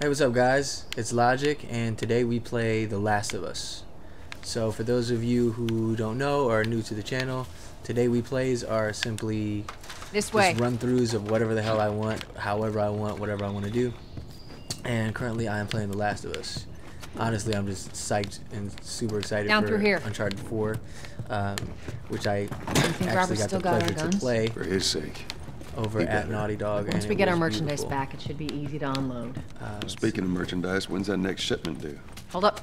Hey, what's up, guys? It's Logic, and today we play The Last of Us. So, for those of you who don't know or are new to the channel, today we plays are simply This way. just run-throughs of whatever the hell I want, however I want, whatever I want to do. And currently, I am playing The Last of Us. Honestly, I'm just psyched and super excited Down for through here. Uncharted 4, um, which I think actually Robert's got still the got pleasure to play For his sake. Over at. Naughty Dog. Once we get our merchandise beautiful. back, it should be easy to unload. Uh, Speaking of merchandise, when's that next shipment due? Hold up.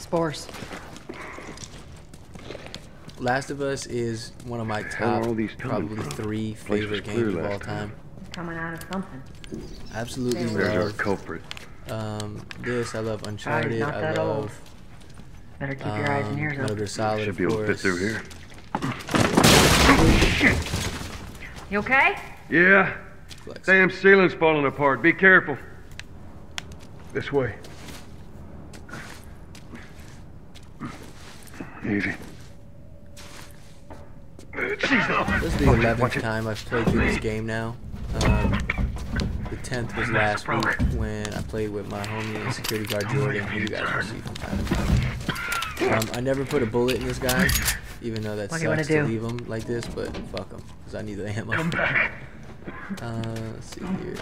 Spores. Last of Us is one of my top, all these probably from? three favorite games of all time. time. Coming out of something. Absolutely There's There's our love culprit. um, this. I love Uncharted. not I that old. love Better keep your eyes and um, ears open. Solid, Should of be able to fit through here. You okay? Yeah, Flex. damn ceiling's falling apart. Be careful. This way. Easy. This is the eleventh time I've played through this game now. Um, the tenth was last week when I played with my homie and security guard Jordan, who you guys will see from time to time. Um, I never put a bullet in this guy, even though that What do you wanna sucks to leave him like this, but fuck him, because I need the ammo. Uh, let's see here.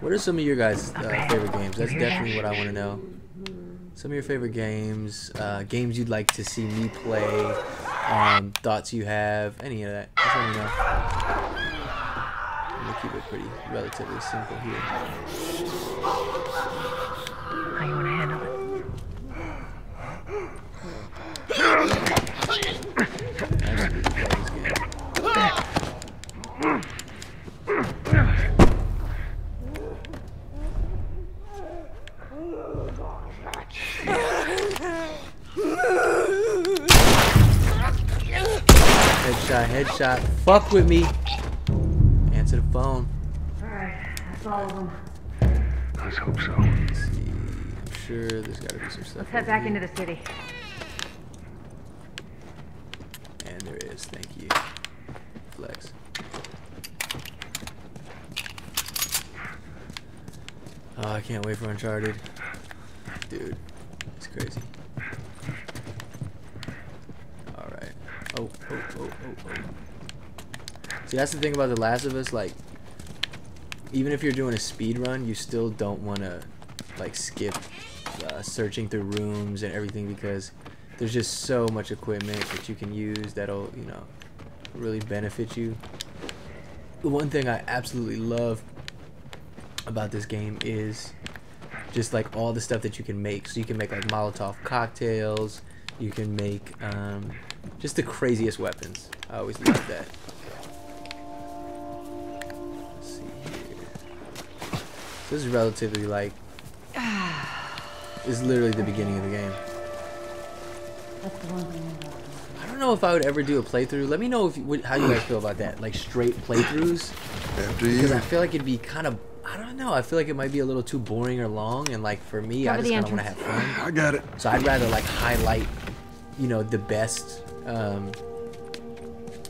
What are some of your guys' uh, favorite games? That's definitely what I want to know. Some of your favorite games, uh, games you'd like to see me play, um, thoughts you have, any of that. Just let me know. I'm gonna keep it pretty relatively simple here. How you want to handle it? Absolutely love this game. Headshot, headshot. Fuck with me. Answer the phone. Alright, that's all of them. Let's hope so. Let's see. I'm sure there's gotta be some stuff. Let's head back here. into the city. And there is, thank you. Flex. Oh, I can't wait for Uncharted. Dude, it's crazy. Alright. Oh, oh, oh. See, that's the thing about The Last of Us, like, even if you're doing a speed run, you still don't want to, like, skip uh, searching through rooms and everything because there's just so much equipment that you can use that'll, you know, really benefit you. The one thing I absolutely love about this game is just like all the stuff that you can make. So you can make like Molotov cocktails, you can make um, just the craziest weapons. I always love that. Let's see here. So this is relatively like this is literally the beginning of the game. I don't know if I would ever do a playthrough. Let me know if you, how you guys feel about that, like straight playthroughs, After because. I feel like it'd be kind of I don't know. I feel like it might be a little too boring or long, and like for me, I just the kind of want to have fun. I got it. So I'd rather like highlight, you know, the best, um,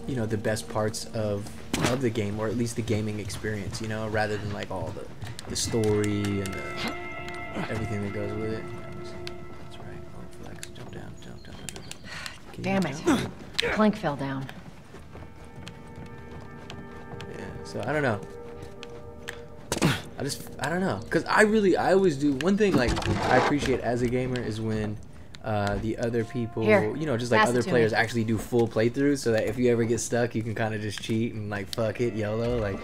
you know, the best parts of of the game, or at least the gaming experience, you know, rather than like all the the story and the, everything that goes with it. Let me see. That's right. Flex. Jump down. Jump down. Jump down. Damn it. down? Plank fell down. Yeah. So I don't know. I just I don't know, cause I really I always do one thing like I appreciate as a gamer is when uh, the other people, Here, you know, just like pass other players me. actually do full playthroughs, so that if you ever get stuck, you can kind of just cheat and like fuck it, YOLO. Like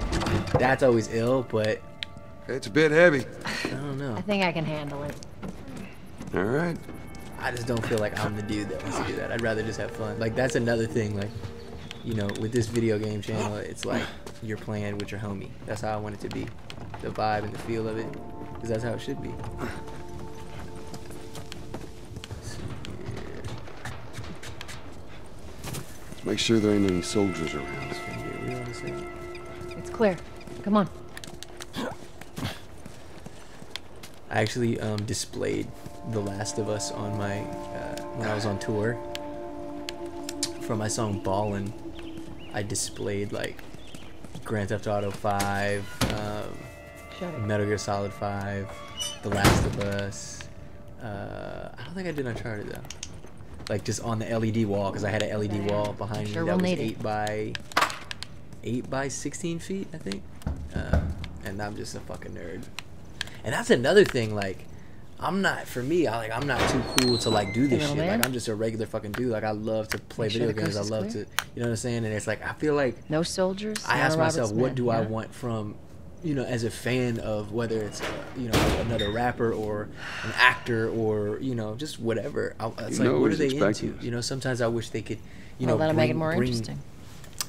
that's always ill, but It's a bit heavy. I don't know. I think I can handle it. All right. I just don't feel like I'm the dude that wants to do that. I'd rather just have fun. Like that's another thing. Like you know, with this video game channel, it's like you're playing with your homie. That's how I want it to be. The vibe and the feel of it, because that's how it should be. Let's make sure there ain't any soldiers around. Just gonna get real in a second. It's clear. Come on. I actually um, displayed The Last of Us on my uh, when I was on tour for my song "Ballin'." I displayed like Grand Theft Auto 5, um, Metal Gear Solid 5, The Last of Us. Uh, I don't think I did Uncharted though. Like just on the LED wall because I had an LED wall behind Sure me that we'll was need it. eight by eight by sixteen feet, I think. Uh, and I'm just a fucking nerd. And that's another thing. Like, I'm not for me. I like I'm not too cool to like do this shit. man. Like I'm just a regular fucking dude. Like I love to play sure video games. I love clear. to, you know what I'm saying? And it's like I feel like No soldiers. I ask myself, what do I want from, you know, as a fan of whether it's, uh, you know, another rapper or an actor or, you know, just whatever. I, it's You like, what are they into? us. You know, sometimes I wish they could, you well, know, that'll bring, make it more bring, interesting.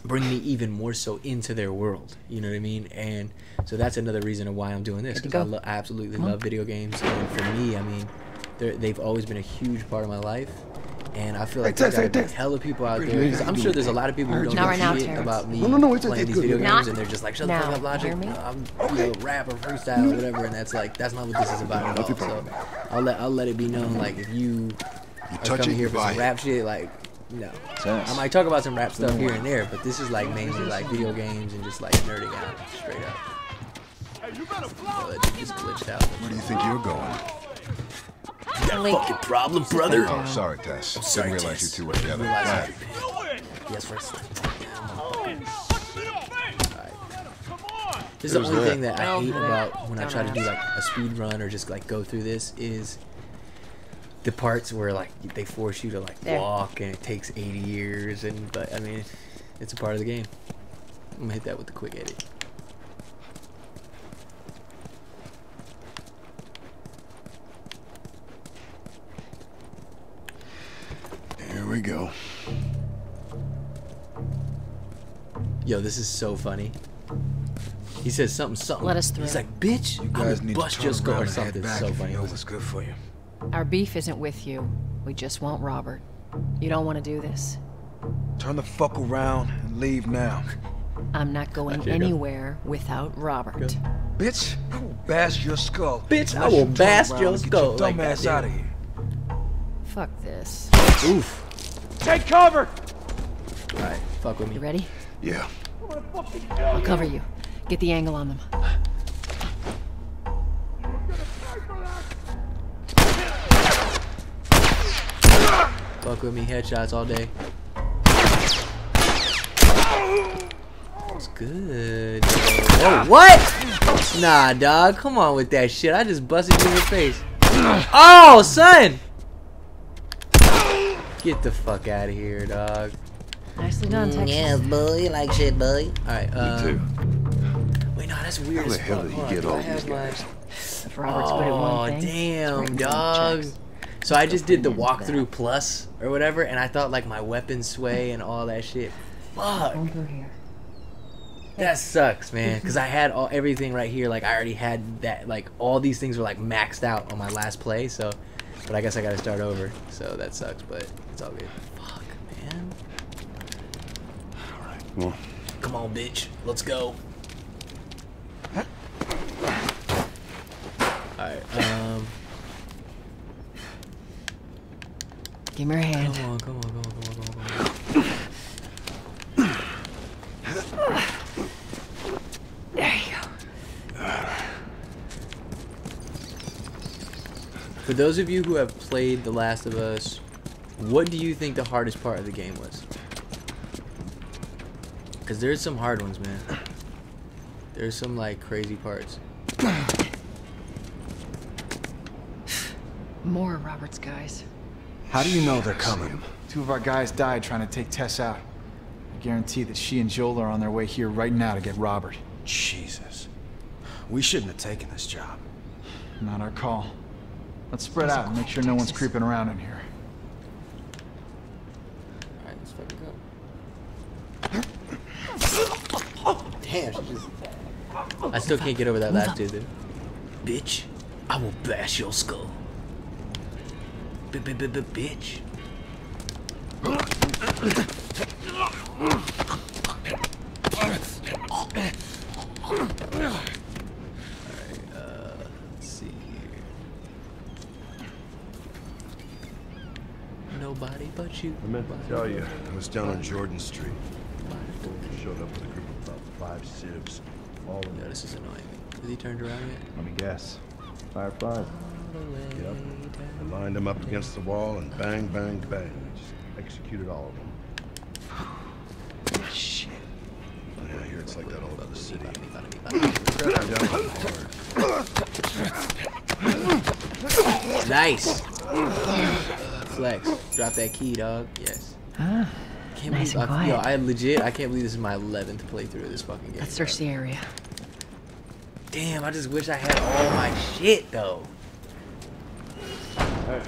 bring me even more so into their world. You know what I mean? And so that's another reason of why I'm doing this. because I, lo- I absolutely Come on. love video games. And for me, I mean, they've always been a huge part of my life. And I feel like Tess, there's hey, gotta be Tess. hella people out there. lady, 'cause how you I'm sure there's a lot of people who don't you Not give right a now, shit about me No, no, no, it's- playing it's these good, video good. games, Not and they're just like, shut the fuck up, Logic. hear me? I'm you know, rapper, freestyle, or whatever, and that's like that's not what this is about at all. So. I'll let I'll let it be known. Like if you You are touch coming it, here for some rap shit, like no. Tess. I might talk about some rap stuff mm. here and there, but this is like mainly like video games and just like nerding out straight up. Oh, it just glitched out. Where do you think you're going? Link. Fucking problem, brother. Oh, sorry, Tess. sorry, Didn't realize Tess. you two were together. Realize Go I ahead. could pin. Yes, first. This is the only that? thing that I Oh, hate about when I try to do like a speed run or just like go through this is the parts where like they force you to like There. walk and it takes 80 years and but I mean it's a part of the game. I'm gonna hit that with the quick edit. Here we go. Yo, this is so funny. He says something, something. Let us through. He's like, bitch, You I'm guys need to bust turn your skull around or something. back So if you funny. know what's good for you. Our beef isn't with you. We just want Robert. You don't want to do this. Turn the fuck around and leave now. I'm not going Okay, go. anywhere without Robert. Bitch, I will bash your skull. Bitch, I will you bash your and get skull, Your like, dumb ass out of here. Fuck this. Oof. Take cover! Alright, fuck with me. You ready? Yeah. I'll cover you. Get the angle on them. Fuck with me, headshots all day. It's good. Whoa, what? Nah, dog. Come on with that shit. I just busted you in the face. Oh, son! Get the fuck out of here, dog. Nicely done, Texas. Yeah, boy. You like shit, boy. Alright, Me um. too. Wait, no, that's weird How as the hell did he get all these guys? If Robert's good at Oh, one thing, damn, dog. So I just did the Still pretty walkthrough plus or whatever, and I thought like my weapon sway and all that shit. Fuck, Going through here. that sucks, man. Because I had all everything right here. Like I already had that. Like all these things were like maxed out on my last play. So, but I guess I got to start over. So that sucks, but it's all good. Fuck, man. Come on. Come on, bitch. Let's go. Alright, um. Give me your hand. Come on, come on, come on, come on, come on, come on. There you go. For those of you who have played The Last of Us, what do you think the hardest part of the game was? Because there's some hard ones, man. There's some like crazy parts. More of Robert's guys. How do you know they're coming? Two of our guys died trying to take Tess out. I guarantee that she and Joel are on their way here right now to get Robert. Jesus. We shouldn't have taken this job. Not our call. Let's spread out and make sure no one's creeping around in here. Alright, let's fucking go. Damn, she just. I still can't get over that last dude, dude. Bitch, I will bash your skull. B-b-b-b-bitch. Alright, uh, let's see here. Nobody but you. I meant to tell you. I was down on Jordan Street. Showed up with a group of about five civs. All of No, this is annoying me. Is he turned around yet? Let me guess. Fire five. Yep. I lined them up against the wall and bang, bang, bang. Just executed all of them. Shit. Yeah, I hear it's like that all over the city. Nice. Flex. Drop that key, dog. Yes. Ah, Can't Nice believe and I, yo. I legit I can't believe this is my 11th playthrough of this fucking game. let's search the area. Damn, I just wish I had all my shit though. Hey,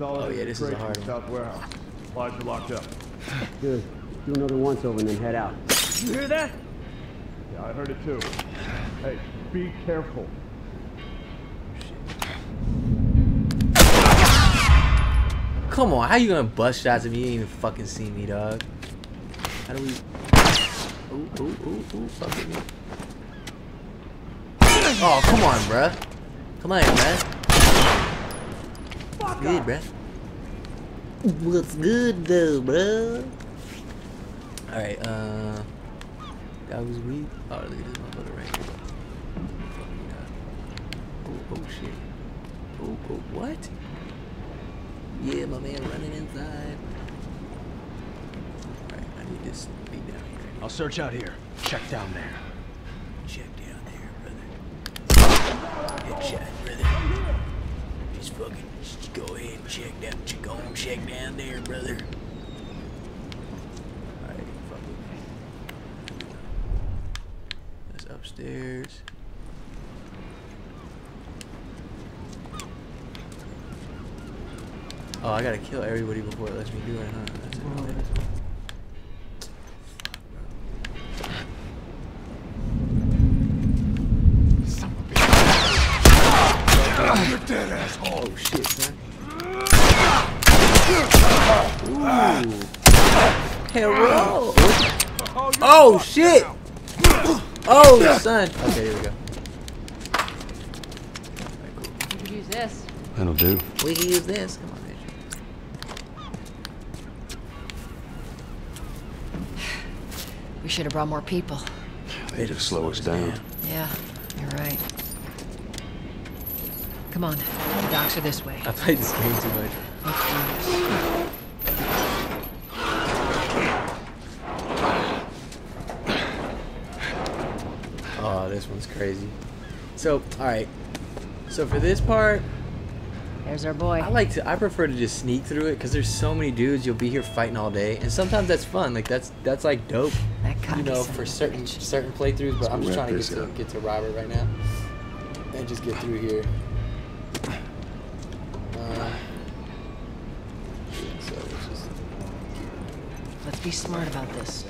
Oh, yeah, this is a hard one. South warehouse. Supplies are locked up. Good. Do another once over and then head out. You hear that? Yeah, I heard it too. Hey, be careful. Come on, how you gonna bust shots if you ain't even fucking see me, dog? How do we? Ooh, ooh, ooh, ooh, fuck with me. Oh, come on, bruh. Come on, bruh. What's good, bruh? What's good, though, bruh? Alright, uh. That was weak. Oh, look at this motherfucker right here. Fucking, Oh, oh, shit. Oh, oh, what? Yeah, my man running inside. Alright, I need this to be down here. I'll search out here. Check down there. Check down there, brother. Headshot, brother. Just fucking, just go ahead and check down, check, go and check down there, brother. Alright, fuck. That's upstairs. Oh, I gotta kill everybody before it lets me do it, huh? That's how it is. You're dead, asshole. Oh shit, son. Ooh. Hero. Oh, oh shit. Oh son. Okay, here we go. You could use this. That'll do. We can use this. Should have brought more people. They'd have slowed us down. Yeah, you're right. Come on, the docks are this way. I played this game too much. Let's do this. Oh, this one's crazy. So, all right. So for this part, There's our boy. I like to. I prefer to just sneak through it because there's so many dudes. You'll be here fighting all day, and sometimes that's fun. Like that's that's like dope. That you know, for certain bitch. certain playthroughs, but I'm just trying to get to up. get to Robert right now, and just get through here. Uh, so it's just Let's be smart about this.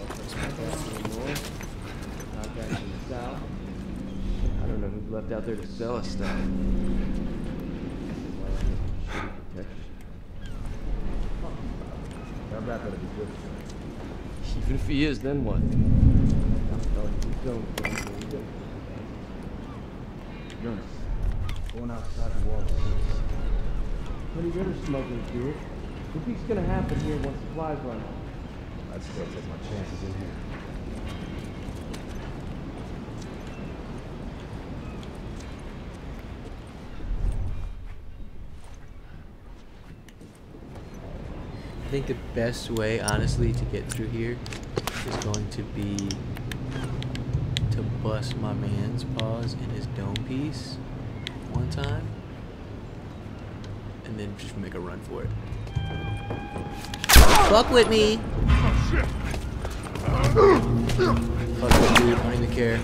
I don't know who's left out there to sell us stuff. Now that better be good. Even if he is, then what? Jonas, going outside the walls. But he better smoking, dude. What think's gonna happen here once supplies run out? I'd still take my chances in here. Think the best way, honestly, to get through here is going to be to bust my man's paws in his dome piece one time, and then just make a run for it. Fuck with me. Fuck with dude. I don't even care.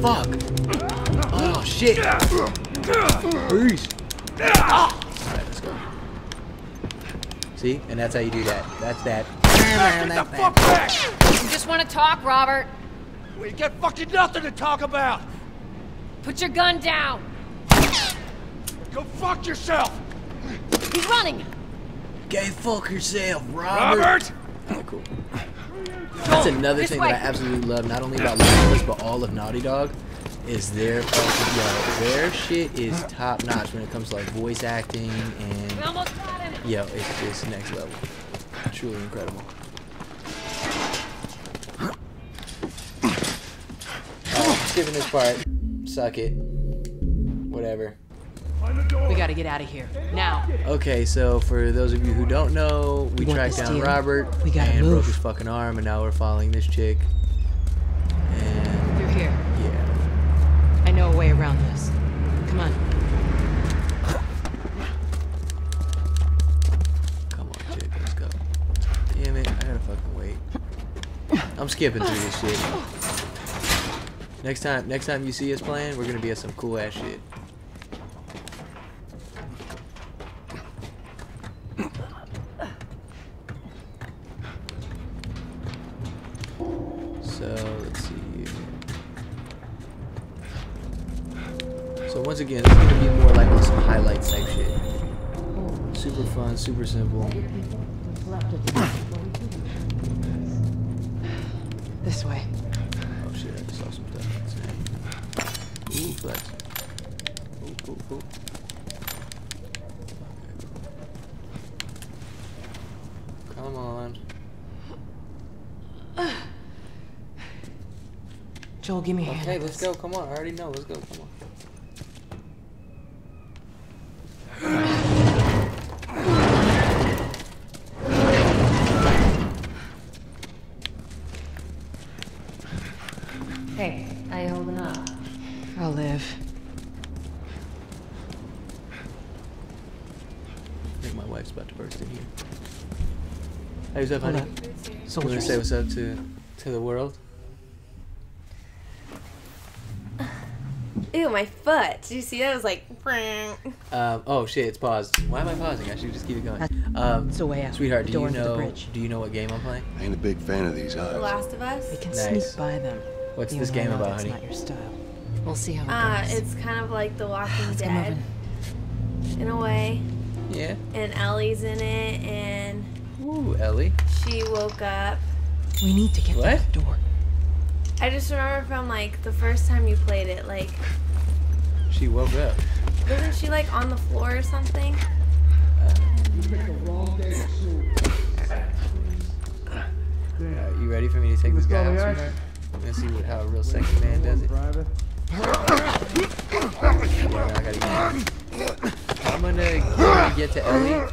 Fuck. Oh shit. Peace. Alright, let's go. See? And that's how you do that. That's that. Get the fuck back! You just want to talk, Robert. We got fucking nothing to talk about! Put your gun down. Go fuck yourself! He's running. Okay, fuck yourself, Robert. Robert! Oh, cool. That's another This thing way. that I absolutely love, not only about Last of but all of Naughty Dog, is their fucking, yo, their shit is top notch when it comes to like voice acting and We almost got him. yo, it's just next level. Truly incredible. skipping this part. Suck it. Whatever. We gotta get out of here. Now. Okay, so for those of you who don't know, we want tracked down deal? Robert We gotta and broke his fucking arm, and now we're following this chick. And Through here. yeah, I know a way around this. Come on. I'm skipping through this shit. Next time, next time you see us playing, we're gonna be at some cool ass shit. So let's see. So once again, it's gonna be more like some highlights type shit. Super fun, super simple. This way. Oh shit, I just saw some stuff. Ooh, flex. Ooh, ooh, ooh. Come on. Joel, give me a hand. Okay, let's go. Come on. I already know. Let's go. Come on. Hey, how you holding up? I'll live. I think my wife's about to burst in here. Hey, what's up, Hold honey? up. You want to say what's up to to the world? Ew, my foot. Did you see that? It was like. Um, oh shit, it's paused. Why am I pausing? I should just keep it going. Um, It's a way out. sweetheart, do you into the know? Do you know what game I'm playing? I ain't a big fan of these eyes. The. Last of Us? We can Nice. sneak by them. What's You this game about, that's honey? not your style. We'll see how it Uh, goes. it's kind of like The Walking Let's Dead in a way. Yeah. And Ellie's in it, and Ooh, Ellie. she woke up. We need to get What? to the door. I just remember from like the first time you played it, like, She woke up. wasn't she like on the floor or something? Uh, you ready for me to take this guy out, sweetheart? I'm see what, how a real sexy man does it. Private. Yeah, I gotta get I'm gonna, get to Ellie.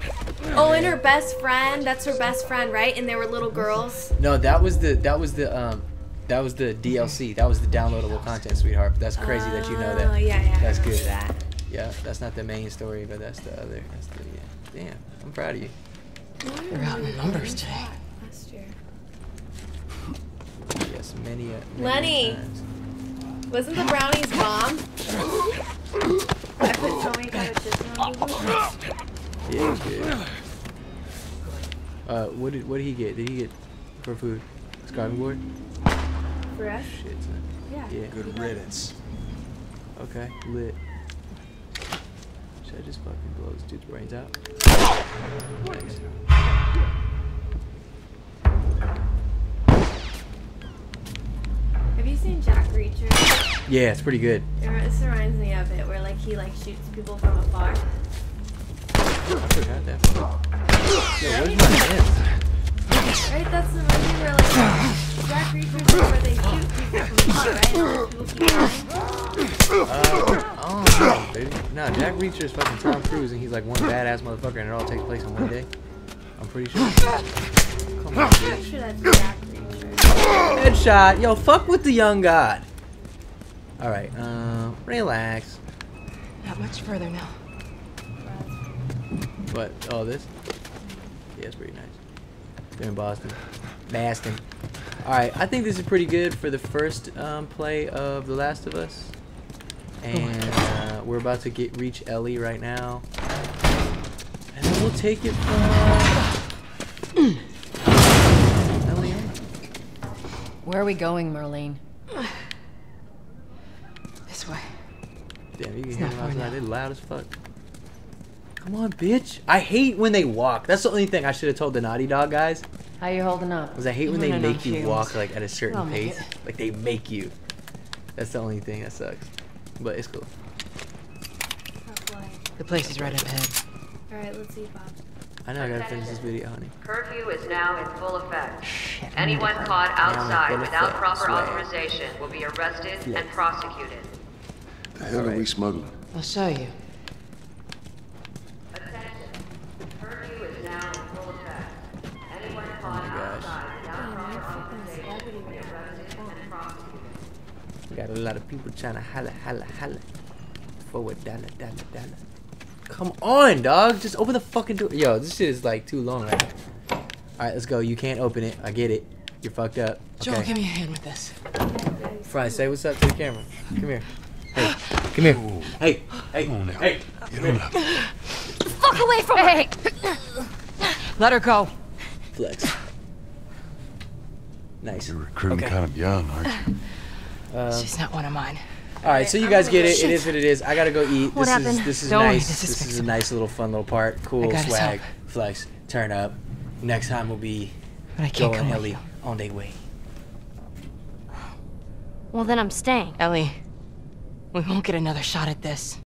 Oh, and her best friend. That's her best friend, right? And they were little girls. No, that was the that was the um that was the DLC. That was the downloadable content, sweetheart. That's crazy that you know that. Oh, that. yeah, yeah. That's remember good. That. Yeah, that's not the main story, but that's the other. That's the yeah. Damn, I'm proud of you. We're out in numbers today. Last year. Yes, many. Uh, many Lenny. times. Wasn't the brownies bomb? I put so many kind of chips on Yeah, good. Uh, what did what did he get? Did he get for food? Scarving board? For us? Shit, son. Yeah. Yeah. Good riddance. Okay, lit. Should I just fucking blow this dude's brains out? Nice. Seen Jack Reacher? Yeah, it's pretty good. It This reminds me of it, where like he like shoots people from afar. I forgot that. Yo, where's my hand? Right? That's the movie where like Jack Reacher's is where they shoot people from afar, right? And like, people keep dying. Uh, oh, baby. Nah, Jack Reacher is fucking Tom Cruise, and he's like one badass motherfucker, and it all takes place in one day. I'm pretty sure. Come on, bitch. Headshot. Yo, fuck with the young god. All right. Um, relax. Not much further now. What? Oh, this? Yeah, it's pretty nice. They're in Boston. Boston. Alright, I think this is pretty good for the first um, play of The Last of Us. And uh, we're about to get reach Ellie right now. And then we'll take it from... Where are we going, Marlene? This way. Damn, you can It's hear not them far outside. They're loud as fuck. Come on, bitch. I hate when they walk. That's the only thing I should have told the Naughty Dog guys. How you holding up? Because I hate when they make you fumes. walk like at a certain oh I'll pace. Like they make you. That's the only thing that sucks. But it's cool. Oh boy. The place is right up ahead. Alright, let's see, Bob. I know I gotta finish this video, honey. Curfew is now in full effect. Anyone caught outside without effect, proper swag. authorization will be arrested Flex. and prosecuted. The hell are we smuggling? I'll show you. Attention. Curfew is now in full effect. Anyone oh caught Oh gosh. outside without proper authorization will be arrested and prosecuted. Got a lot of people trying to holla, holla, holla. For a dollar, dollar, dollar. Come on, dog. Just open the fucking door. Yo, this shit is like too long right now. Alright, let's go. You can't open it. I get it. You're fucked up. Joel, Okay. give me a hand with this. Fry, say what's up to the camera. Come here. Hey, come here. Hey, hey, Come on now. hey. Get on up. Fuck away from Hey! Let her go. Flex. Nice. You're recruiting Okay. kind of young, aren't you? Um, She's not one of mine. All right, so you guys get it. It is what it is. I gotta go eat. What this is this is Don't nice. this is This is a nice little fun little part. Cool I got us swag. up. Flex. Turn up. Next time will be But I can't and come Ellie on their way. Well, then I'm staying. Ellie, we won't get another shot at this.